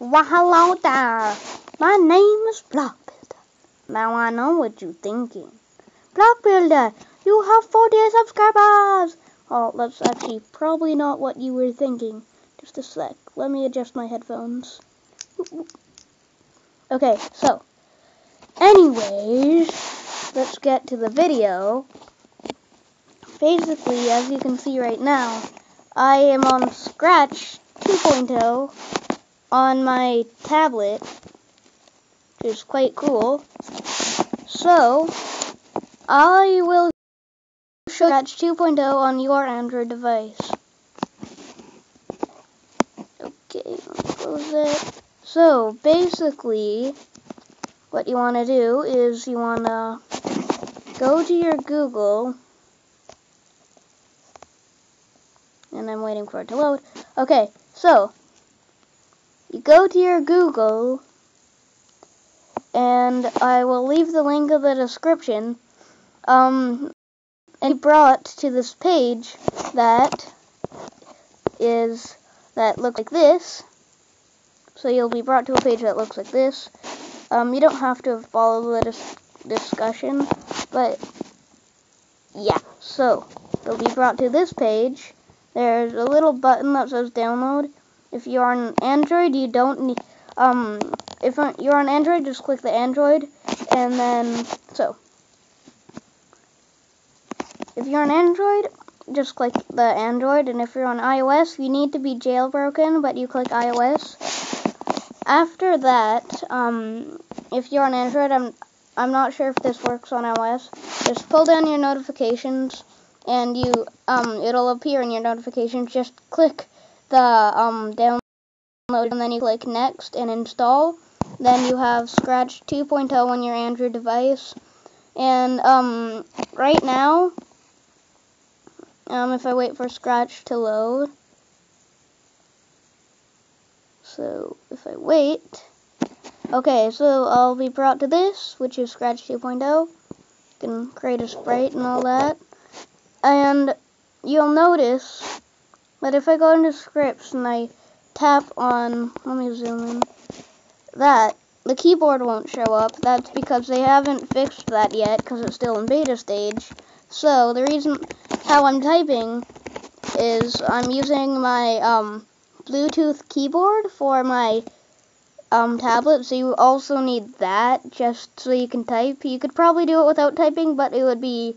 Well, hello there. My name is Blockbuilder. Now I know what you're thinking. Blockbuilder, you have 40 subscribers. Oh, that's actually probably not what you were thinking. Just a sec. Let me adjust my headphones. Okay, so, anyways, let's get to the video. Basically, as you can see right now, I am on Scratch 2.0 on my tablet, which is quite cool. So, I will show Scratch 2.0 on your Android device. Okay, close it. So, basically, what you want to do is you want to go to your Google, and I'm waiting for it to load. Okay, so, you go to your Google, and I will leave the link in the description, um, and brought to this page that is, that looks like this, so you'll be brought to a page that looks like this, um, you don't have to follow the dis discussion, but, yeah, so, you'll be brought to this page, there's a little button that says download, if you're on Android, you don't need, um, if you're on Android, just click the Android, and then, so, if you're on Android, just click the Android, and if you're on iOS, you need to be jailbroken, but you click iOS. After that, um, if you're on Android, I'm, I'm not sure if this works on iOS, just pull down your notifications, and you, um, it'll appear in your notifications, just click the um, download and then you click next and install. Then you have Scratch 2.0 on your Android device. And um, right now, um, if I wait for Scratch to load, so if I wait, okay, so I'll be brought to this, which is Scratch 2.0. You can create a sprite and all that. And you'll notice but if I go into scripts and I tap on, let me zoom in, that, the keyboard won't show up. That's because they haven't fixed that yet because it's still in beta stage. So the reason how I'm typing is I'm using my um, Bluetooth keyboard for my um, tablet, so you also need that just so you can type. You could probably do it without typing, but it would be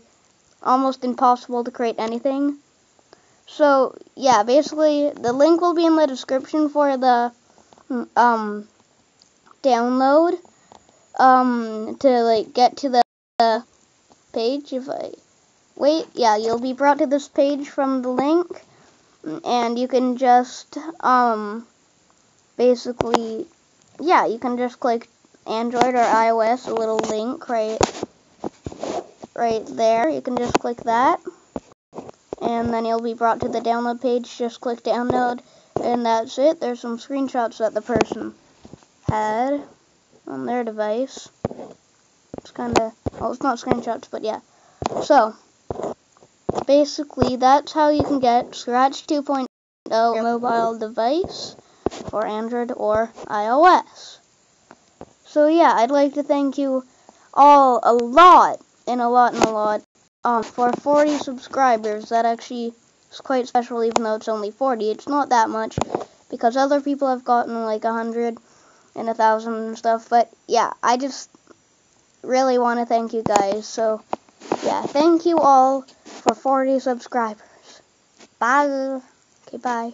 almost impossible to create anything. So, yeah, basically, the link will be in the description for the um, download um, to, like, get to the, page. If I wait, yeah, you'll be brought to this page from the link, and you can just, um, basically, yeah, you can just click Android or iOS, a little link right, right there. You can just click that and then you'll be brought to the download page. Just click download, and that's it. There's some screenshots that the person had on their device. It's kind of, well, it's not screenshots, but yeah. So, basically, that's how you can get Scratch 2.0 mobile device for Android or iOS. So yeah, I'd like to thank you all a lot, and a lot, and a lot um, for 40 subscribers, that actually is quite special even though it's only 40. It's not that much because other people have gotten like 100 and a 1,000 and stuff. But yeah, I just really want to thank you guys. So yeah, thank you all for 40 subscribers. Bye. Okay, bye.